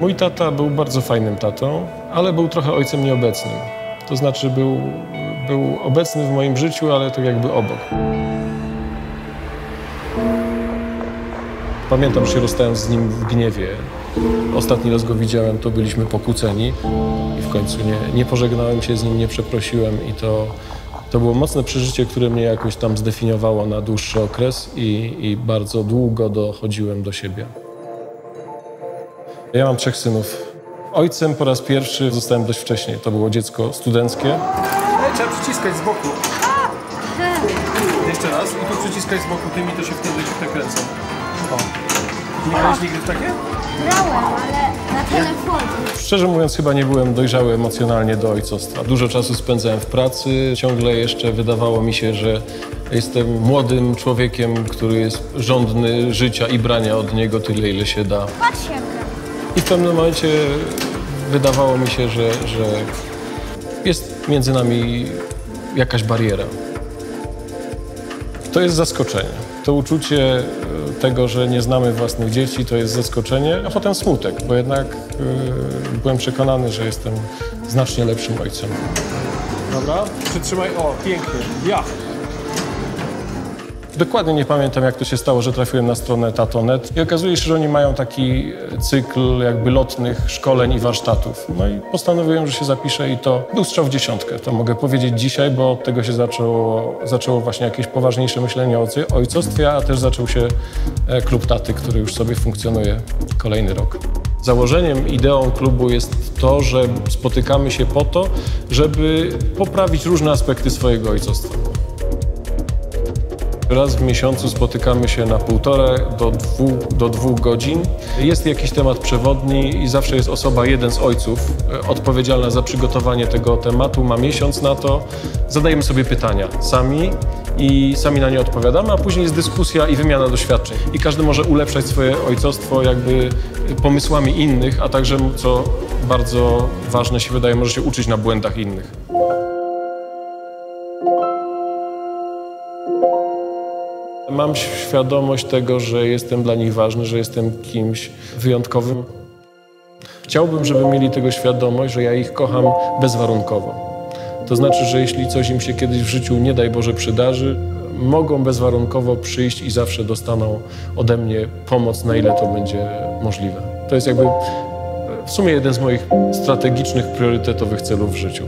Mój tata był bardzo fajnym tatą, ale był trochę ojcem nieobecnym. To znaczy był, był obecny w moim życiu, ale tak jakby obok. Pamiętam, się rozstałem z nim w gniewie. Ostatni raz go widziałem, to byliśmy pokłóceni i w końcu nie, nie pożegnałem się z nim, nie przeprosiłem i to, to było mocne przeżycie, które mnie jakoś tam zdefiniowało na dłuższy okres i, i bardzo długo dochodziłem do siebie. Ja mam trzech synów. Ojcem po raz pierwszy zostałem dość wcześnie. To było dziecko studenckie. Ej, trzeba przyciskać z boku. Jeszcze raz i tu przyciskać z boku tymi, to się wtedy te kręcą. O. Nie grałeś nigdy w takie? Grałem, ale na telefonie. Szczerze mówiąc, chyba nie byłem dojrzały emocjonalnie do ojcostwa. Dużo czasu spędzałem w pracy. Ciągle jeszcze wydawało mi się, że jestem młodym człowiekiem, który jest żądny życia i brania od niego tyle, ile się da. Patrz gra. I w pewnym momencie wydawało mi się, że, że jest między nami jakaś bariera. To jest zaskoczenie. To uczucie e, tego, że nie znamy własnych dzieci, to jest zaskoczenie, a potem smutek, bo jednak e, byłem przekonany, że jestem znacznie lepszym ojcem. Dobra, przytrzymaj. O, pięknie. Ja. Dokładnie nie pamiętam, jak to się stało, że trafiłem na stronę Tato.net i okazuje się, że oni mają taki cykl jakby lotnych szkoleń i warsztatów. No i postanowiłem, że się zapiszę i to był strzał w dziesiątkę. To mogę powiedzieć dzisiaj, bo od tego się zaczęło, zaczęło właśnie jakieś poważniejsze myślenie o ojcostwie, a też zaczął się e, klub taty, który już sobie funkcjonuje kolejny rok. Założeniem, ideą klubu jest to, że spotykamy się po to, żeby poprawić różne aspekty swojego ojcostwa. Raz w miesiącu spotykamy się na półtora do dwóch, do dwóch godzin. Jest jakiś temat przewodni i zawsze jest osoba, jeden z ojców, e, odpowiedzialna za przygotowanie tego tematu. Ma miesiąc na to. Zadajemy sobie pytania sami i sami na nie odpowiadamy, a później jest dyskusja i wymiana doświadczeń. I każdy może ulepszać swoje ojcostwo jakby pomysłami innych, a także, co bardzo ważne się wydaje, może się uczyć na błędach innych. Mam świadomość tego, że jestem dla nich ważny, że jestem kimś wyjątkowym. Chciałbym, żeby mieli tego świadomość, że ja ich kocham bezwarunkowo. To znaczy, że jeśli coś im się kiedyś w życiu, nie daj Boże, przydarzy, mogą bezwarunkowo przyjść i zawsze dostaną ode mnie pomoc, na ile to będzie możliwe. To jest jakby w sumie jeden z moich strategicznych, priorytetowych celów w życiu.